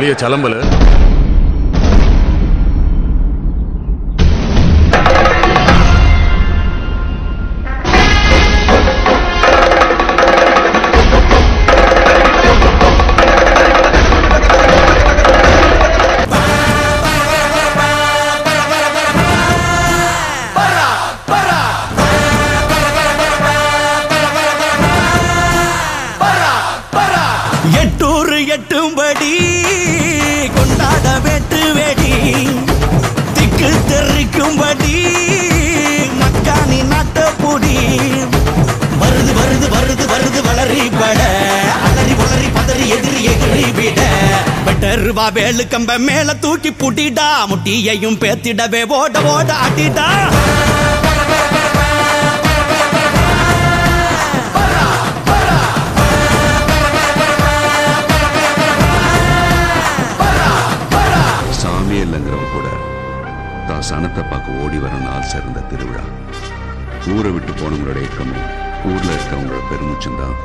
வெளியே சலம்பல. வருது பட அலறி உளறி பதறி எதிரி எதிரி விட. பெட்டருவா வேலு கம்ப மேல தூக்கி புட்டிடா. முட்டியையும் பேத்திடவே ஓட ஓட அட்டிடா சாமி இல்லைங்கிறவ கூட தான் சனத்தை பார்க்க ஓடி வர நாள் சிறந்த திருவிழா. ஊரை விட்டு போனவங்களோட இயக்கமும் ஊர்ல இருக்கவங்களோட பெருமிச்சம் தான்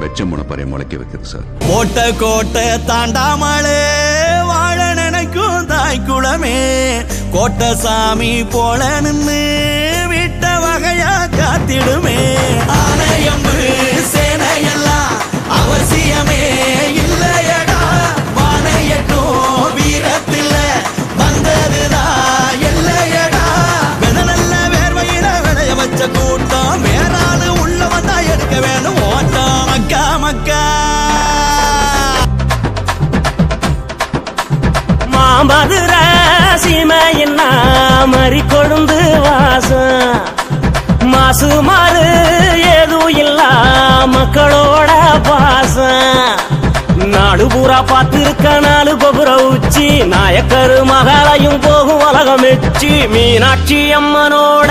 வெச்ச முனைப்பறைய முளைக்க வைக்கிறது சார். கோட்டை கோட்டை தாண்டாமலே வாழ நினைக்கும் தாய் குளமே கோட்டை சாமி போல நின்று விட்ட வகையா காத்திடுமே. சீமையின்னா மறி கொழுந்து வாசம்? மாசு மாறு எதுவும் இல்ல மக்களோட பாசம். நாடு பூரா பார்த்திருக்க நாலு கோபுர உச்சி. நாயக்கரு மகாலயும் போகும் உலகம் எச்சி. மீனாட்சி அம்மனோட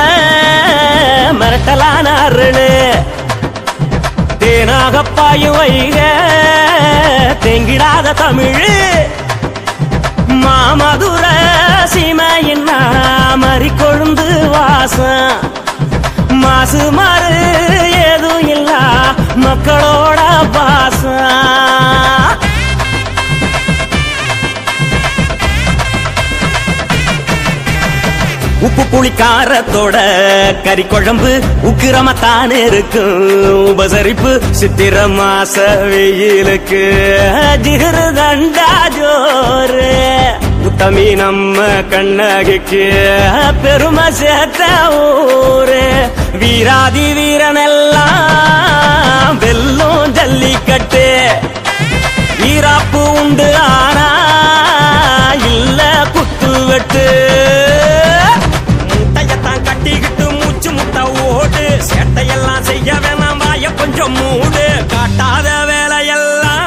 மிரட்டலான அருளு. தேனாக பாயும் வைக தெங்கிடாத தமிழ். மாமதுர சீமையின் மறி கொழுந்து வாசம். மாசு மா உப்பு புளிக்காரத்தோட கறி குழம்பு உக்கிரமத்தான் இருக்கும். உபசரிப்பு சித்திர மாச வெயிலுக்கு ஜிகரு தண்டா ஜோரு. உத்தமி நம்ம கண்ணகிக்கு பெருமை சேர்த்த ஊரு. வீராதி வீரனெல்லாம் வெல்லும் ஜல்லிக்கட்டு. ஈராப்பு உண்டு ஆனா இல்ல குத்து வெட்டு சேட்டையெல்லாம் செய்ய வேணாம் வாய கொஞ்சம் மூடு. காட்டாத வேலையெல்லாம்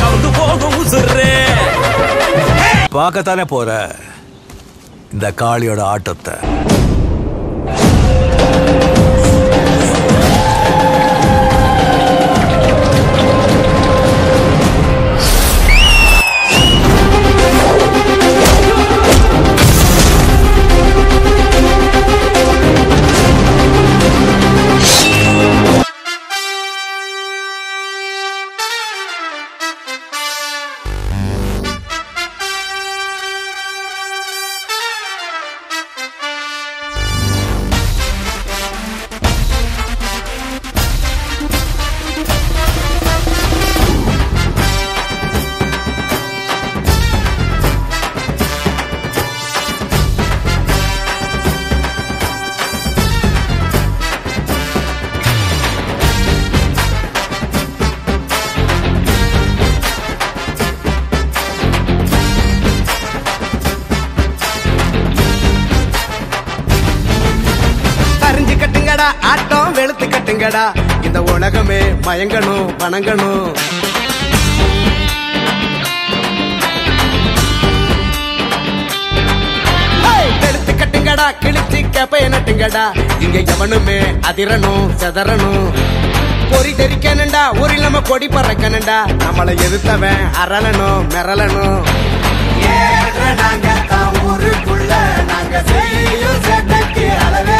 கவுந்து போகும் உசுறு. பார்க்கத்தானே போற? இந்த காளியோட ஆட்டத்தை. கட்டுங்கடா ஆட்டம் வெளுத்து கட்டுங்கடா. இந்த உலகமே மயங்கணும் வணங்கணும். வெளுத்து கட்டுங்கடா கிழிச்சு கேப்பைய நட்டுங்கடா. இங்க எவனுமே அதிரணும் செதறணும். பொறி தெரிக்கணுண்டா ஊரில் நம்ம கொடி பறக்கணுண்டா நம்மளை எதிர்த்தவன் அரளணும் மிரளணும். நாங்க தான் ஊருக்குள்ள. நாங்க செய்யும் அளவே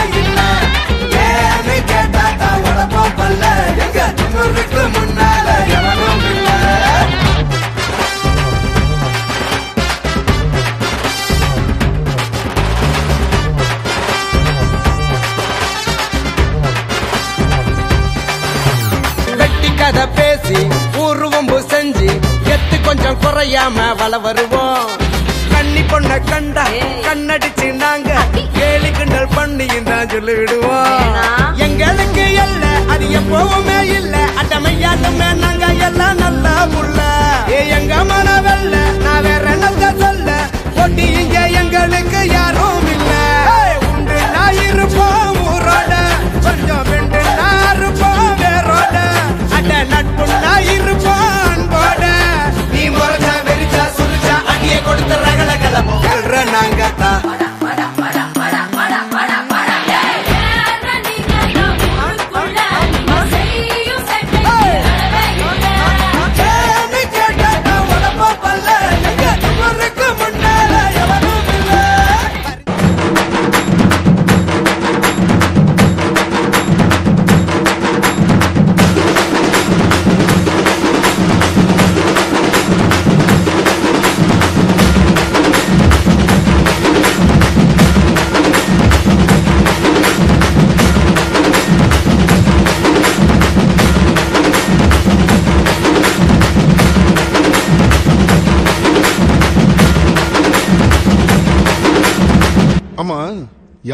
குறையாம வள வருவோம். கண்ணி பொண்ண கண்டா கண்ணடிச்சு நாங்க கேலி கிண்டல் பண்ணி நான் சொல்லிடுவோம்.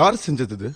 யார் செஞ்சது